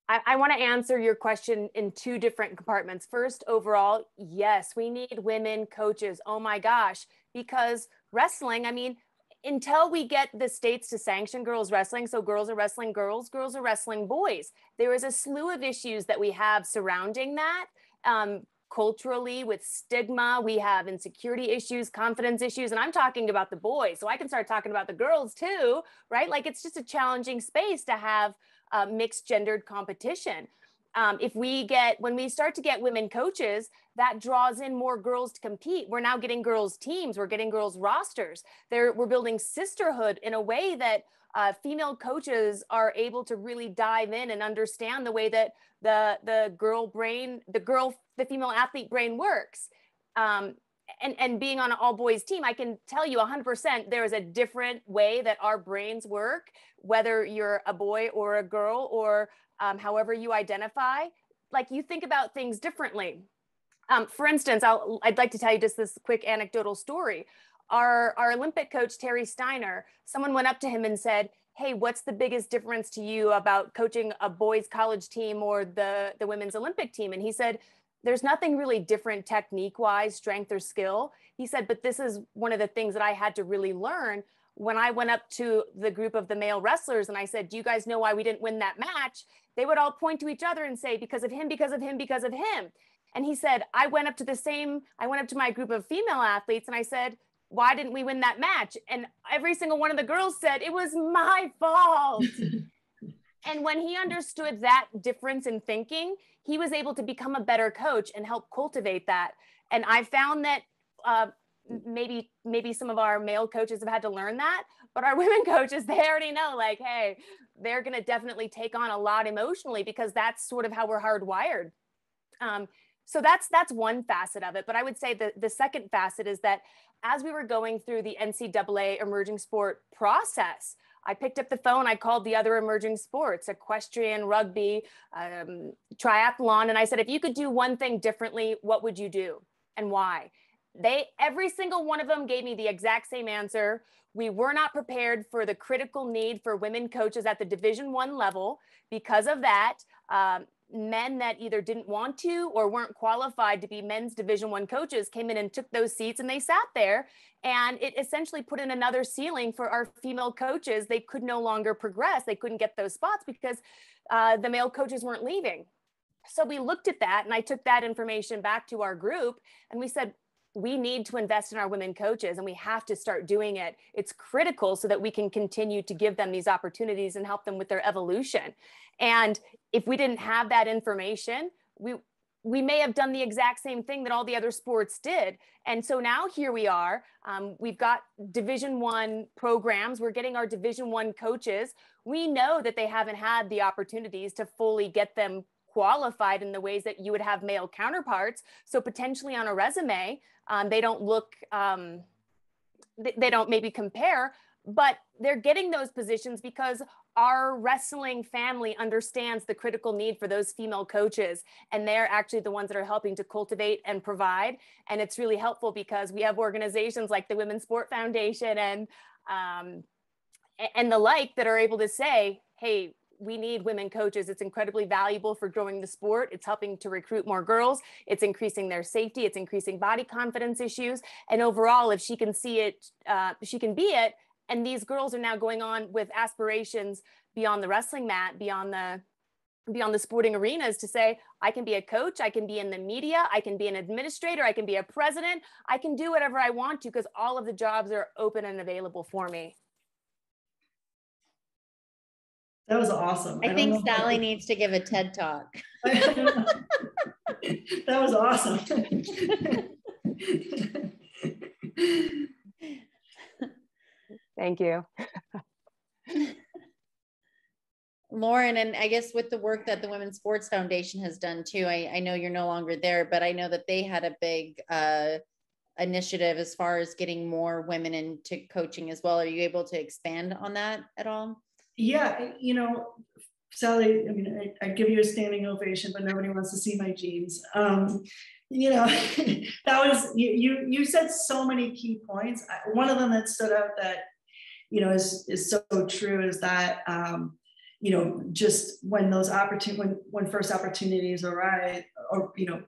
I, I want to answer your question in two different compartments. First, overall, yes, we need women coaches. Oh my gosh, because wrestling, I mean, until we get the states to sanction girls wrestling, so girls are wrestling girls, girls are wrestling boys, there is a slew of issues that we have surrounding that. Um, culturally with stigma. We have insecurity issues confidence issues and i'm talking about the boys. So i can start talking about the girls too right? Like it's just a challenging space to have uh, mixed gendered competition um, if we get when we start to get women coaches that draws in more girls to compete. We're now getting girls teams. We're getting girls rosters. We're building sisterhood in a way that uh, female coaches are able to really dive in and understand the way that the the girl brain the girl the female athlete brain works. Um, and and being on an all boys team i can tell you 100% there is a different way that our brains work whether you're a boy or a girl or um, however you identify like you think about things differently. Um, for instance I'll, i'd like to tell you just this quick anecdotal story. Our, our olympic coach terry steiner someone went up to him and said hey what's the biggest difference to you about coaching a boys college team or the the women's olympic team? And he said there's nothing really different technique wise strength or skill. He said but this is one of the things that i had to really learn when I went up to the group of the male wrestlers and I said, Do you guys know why we didn't win that match? They would all point to each other and say, Because of him, because of him, because of him. And he said, I went up to the same, I went up to my group of female athletes and I said, Why didn't we win that match? And every single one of the girls said, It was my fault. and when he understood that difference in thinking, he was able to become a better coach and help cultivate that. And I found that uh, maybe maybe some of our male coaches have had to learn that but our women coaches they already know like hey they're going to definitely take on a lot emotionally because that's sort of how we're hardwired um, so that's that's one facet of it but i would say the, the second facet is that as we were going through the ncaa emerging sport process I picked up the phone. I called the other emerging sports, equestrian, rugby, um, triathlon, and I said, if you could do one thing differently, what would you do and why? They every single one of them gave me the exact same answer. We were not prepared for the critical need for women coaches at the division one level. Because of that um, men that either didn't want to or weren't qualified to be men's division one coaches came in and took those seats and they sat there. And it essentially put in another ceiling for our female coaches. They could no longer progress. They couldn't get those spots because uh, the male coaches weren't leaving. So we looked at that and I took that information back to our group and we said, we need to invest in our women coaches and we have to start doing it. It's critical so that we can continue to give them these opportunities and help them with their evolution. And if we didn't have that information, we we may have done the exact same thing that all the other sports did and so now here we are um, we've got division one programs we're getting our division one coaches we know that they haven't had the opportunities to fully get them qualified in the ways that you would have male counterparts. So potentially on a resume, um, they don't look, um, they, don't maybe compare, but they're getting those positions because our wrestling family understands the critical need for those female coaches and they're actually the ones that are helping to cultivate and provide and it's really helpful because we have organizations like the women's sport foundation and um, and the like that are able to say hey we need women coaches. It's incredibly valuable for growing the sport. It's helping to recruit more girls. It's increasing their safety. It's increasing body confidence issues. And overall, if she can see it, uh, she can be it. And these girls are now going on with aspirations beyond the wrestling mat, beyond the beyond the sporting arenas to say i can be a coach i can be in the media i can be an administrator i can be a president i can do whatever i want to because all of the jobs are open and available for me that was awesome i, I think sally needs to give a ted talk that was awesome thank you Lauren, and I guess with the work that the Women's Sports Foundation has done too, I, I know you're no longer there, but I know that they had a big uh, initiative as far as getting more women into coaching as well. Are you able to expand on that at all? Yeah, you know, Sally, I mean, I, give you a standing ovation, but nobody wants to see my jeans. Um, you know, that was you, you. You said so many key points. One of them that stood out that you know is is so true is that um, you know, just when those opportunities, when, when first opportunities arise, or, you know,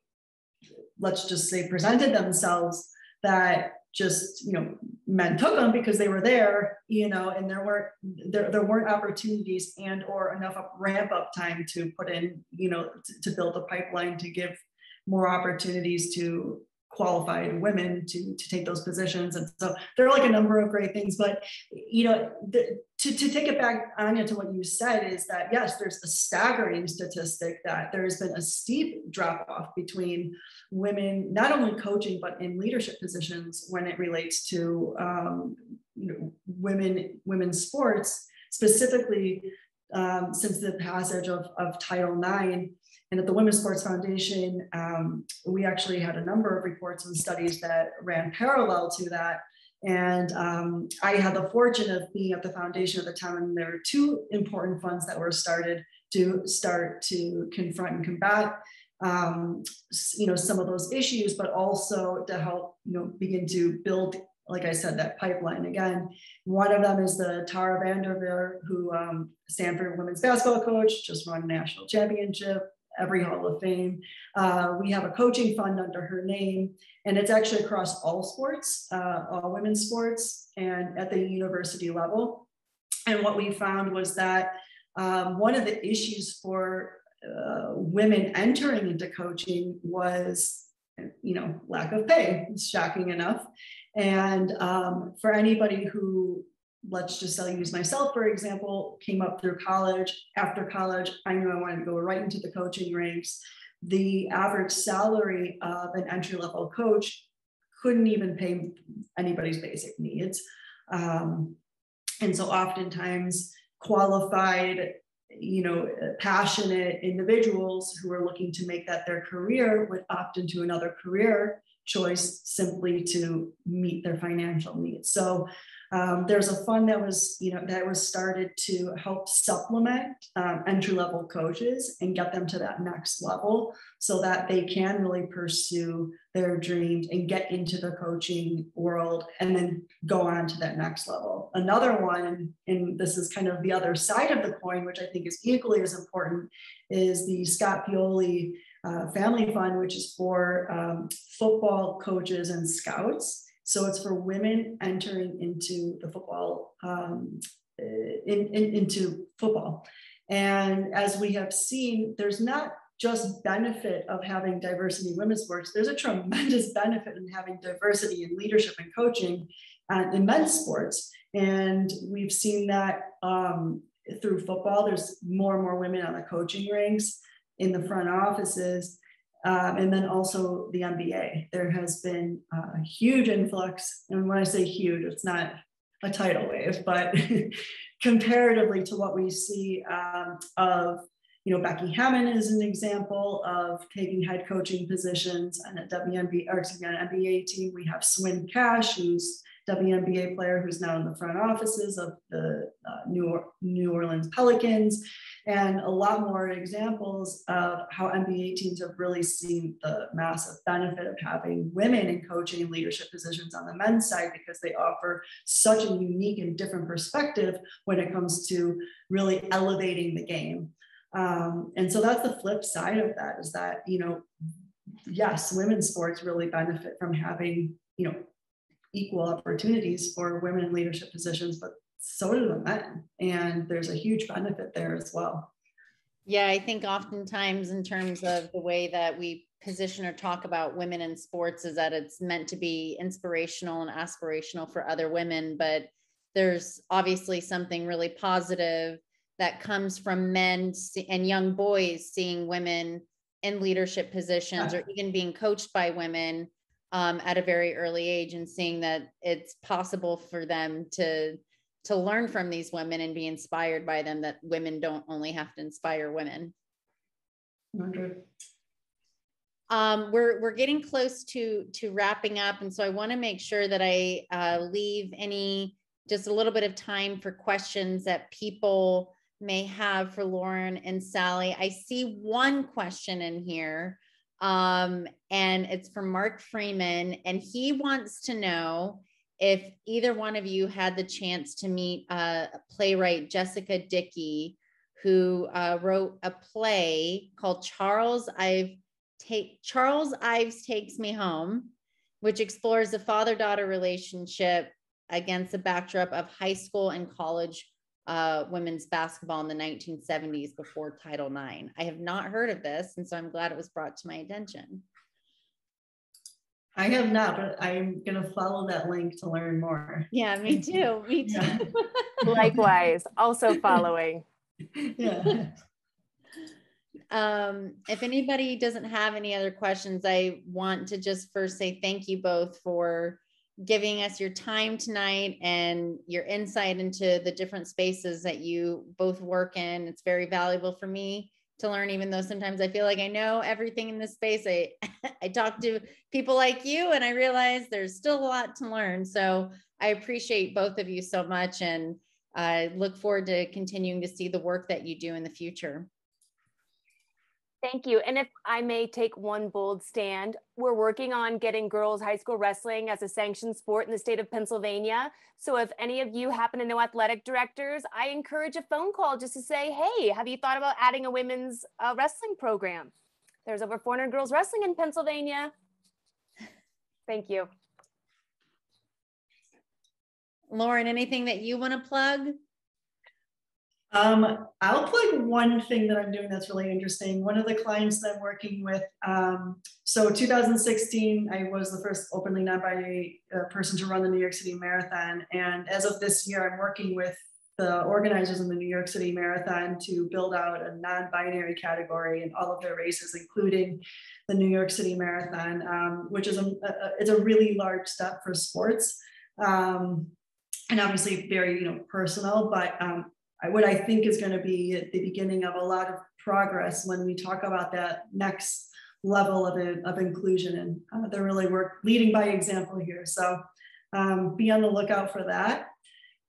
let's just say presented themselves, that just, you know, men took them because they were there, you know, and there weren't, there, there weren't opportunities and or enough ramp up time to put in, you know, to, to build a pipeline to give more opportunities to qualified women to, to take those positions. And so there are like a number of great things, but you know, the, to, to take it back, Anya, to what you said is that yes, there's a staggering statistic that there's been a steep drop off between women, not only coaching, but in leadership positions when it relates to um, you know, women, women's sports, specifically um, since the passage of, of Title IX and at the Women's Sports Foundation, um, we actually had a number of reports and studies that ran parallel to that. And um, I had the fortune of being at the foundation at the time, and there were two important funds that were started to start to confront and combat, um, you know, some of those issues, but also to help, you know, begin to build, like I said, that pipeline again. One of them is the Tara Vanderveer, who um, Stanford women's basketball coach, just won national championship every Hall of Fame. Uh, we have a coaching fund under her name, and it's actually across all sports, uh, all women's sports, and at the university level. And what we found was that um, one of the issues for uh, women entering into coaching was, you know, lack of pay. Shocking enough. And um, for anybody who let's just say use myself for example came up through college after college i knew i wanted to go right into the coaching ranks. The average salary of an entry level coach couldn't even pay anybody's basic needs. Um, and so oftentimes qualified you know passionate individuals who are looking to make that their career would opt into another career choice simply to meet their financial needs so um, there's a fund that was, you know, that was started to help supplement um, entry level coaches and get them to that next level so that they can really pursue their dreams and get into the coaching world and then go on to that next level. Another one, and this is kind of the other side of the coin, which I think is equally as important, is the Scott Pioli uh, Family Fund, which is for um, football coaches and scouts. So it's for women entering into the football, um, in, in, into football. And as we have seen, there's not just benefit of having diversity in women's sports, there's a tremendous benefit in having diversity in leadership and coaching uh, in men's sports. And we've seen that um, through football. There's more and more women on the coaching ranks in the front offices. Um, and then also the NBA. There has been a huge influx. And when I say huge, it's not a tidal wave, but comparatively to what we see um, of, you know, Becky Hammon is an example of taking head coaching positions and at WNBA, or excuse me, on NBA team, we have Swin Cash, who's WNBA player who's now in the front offices of the uh, New, New Orleans Pelicans and a lot more examples of how NBA teams have really seen the massive benefit of having women in coaching and leadership positions on the men's side because they offer such a unique and different perspective when it comes to really elevating the game. Um, and so that's the flip side of that is that, you know, yes, women's sports really benefit from having, you know, equal opportunities for women in leadership positions, but so do the men. And there's a huge benefit there as well. Yeah, I think oftentimes in terms of the way that we position or talk about women in sports is that it's meant to be inspirational and aspirational for other women, but there's obviously something really positive that comes from men and young boys seeing women in leadership positions or even being coached by women um, at a very early age and seeing that it's possible for them to to learn from these women and be inspired by them that women don't only have to inspire women. 100. Um, we're we're getting close to to wrapping up, and so I want to make sure that I uh, leave any just a little bit of time for questions that people may have for Lauren and Sally. I see one question in here, um, and it's from Mark Freeman, and he wants to know if either one of you had the chance to meet uh, playwright Jessica Dickey, who uh, wrote a play called Charles Ives take Charles Ives Takes Me Home, which explores the father-daughter relationship against the backdrop of high school and college uh, women's basketball in the 1970s before Title IX. I have not heard of this, and so I'm glad it was brought to my attention. I have not, but I'm going to follow that link to learn more. Yeah, me too. Me too. Yeah. Likewise, also following. yeah. Um, if anybody doesn't have any other questions, I want to just first say thank you both for giving us your time tonight and your insight into the different spaces that you both work in. It's very valuable for me to learn, even though sometimes I feel like I know everything in this space. I, I talk to people like you and I realize there's still a lot to learn. So I appreciate both of you so much and I look forward to continuing to see the work that you do in the future. Thank you. And if I may take one bold stand, we're working on getting girls high school wrestling as a sanctioned sport in the state of Pennsylvania. So if any of you happen to know athletic directors, I encourage a phone call just to say, hey, have you thought about adding a women's uh, wrestling program? There's over 400 girls wrestling in Pennsylvania. Thank you. Lauren, anything that you want to plug? Um, I'll plug one thing that I'm doing that's really interesting. One of the clients that I'm working with, um, so 2016, I was the first openly non-binary uh, person to run the New York City Marathon. And as of this year, I'm working with the organizers in the New York City Marathon to build out a non-binary category in all of their races, including the New York City Marathon, um, which is a, a, it's a really large step for sports. Um, and obviously very you know personal, but um, what I think is going to be at the beginning of a lot of progress when we talk about that next level of, of inclusion. And uh, they're really work leading by example here. So um, be on the lookout for that.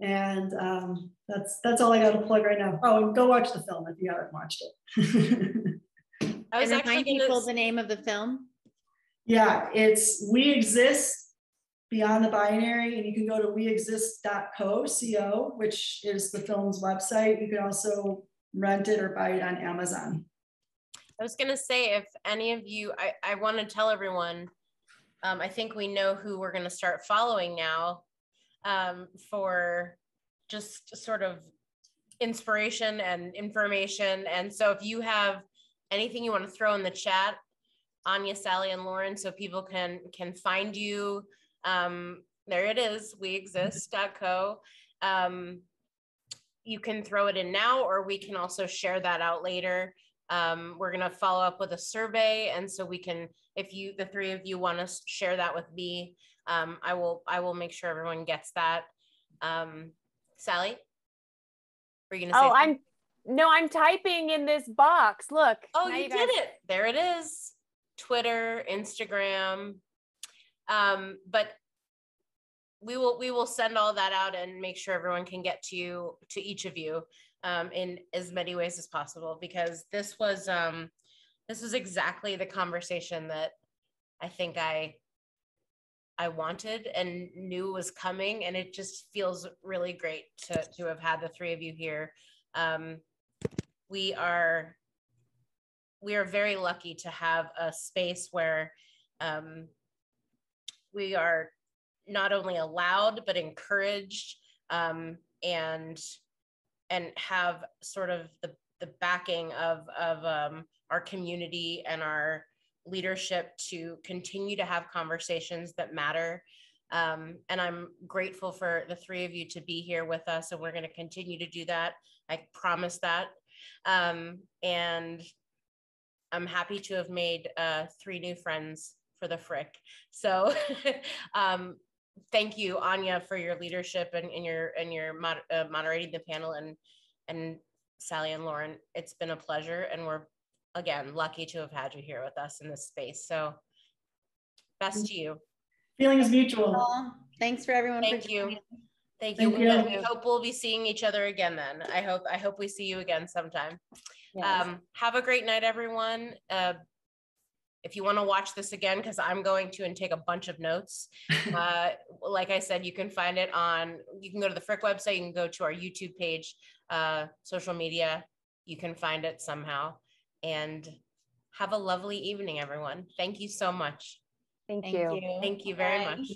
And um, that's that's all I got to plug right now. Oh, and go watch the film if you haven't watched it. I was and remind people the name of the film. Yeah, it's We Exist Beyond the Binary, and you can go to weexist.co, co, which is the film's website. You can also rent it or buy it on Amazon. I was going to say, if any of you, I, I want to tell everyone, um, I think we know who we're going to start following now um, for just sort of inspiration and information. And so if you have anything you want to throw in the chat, Anya, Sally, and Lauren, so people can can find you, um, there it is, weexist.co. Um, you can throw it in now, or we can also share that out later. Um, we're going to follow up with a survey. And so we can, if you, the three of you want to share that with me, um, I will, I will make sure everyone gets that. Um, Sally, are you going to say? Oh. I'm, no, I'm typing in this box. Look. Oh, you, you did it. There it is. Twitter, Instagram, um, but we will we will send all that out and make sure everyone can get to you to each of you um, in as many ways as possible because this was um, this was exactly the conversation that I think I I wanted and knew was coming, and it just feels really great to to have had the three of you here. Um, we are we are very lucky to have a space where um, we are not only allowed but encouraged um, and and have sort of the the backing of, of um, our community and our leadership to continue to have conversations that matter. Um, and I'm grateful for the three of you to be here with us, and we're going to continue to do that. I promise that. Um, and I'm happy to have made uh, three new friends for the Frick. So um, thank you, Anya, for your leadership and, and your and your mod, uh, moderating the panel, and and Sally and Lauren. It's been a pleasure, and we're again lucky to have had you here with us in this space. So best to you. Feelings mutual. Thanks for everyone. for Thank you. joining. Thank you. Thank We- you. We hope we'll be seeing each other again then. I hope I hope we see you again sometime. Yes. Um, have a great night, everyone. Uh, if you want to watch this again, because I'm going to and take a bunch of notes. Uh, like I said, you can find it on. You can go to the Frick website. You can go to our YouTube page, uh, social media. You can find it somehow. And have a lovely evening, everyone. Thank you so much. Thank, Thank you. you. Thank you very Bye. much.